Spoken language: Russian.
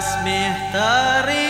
смех тары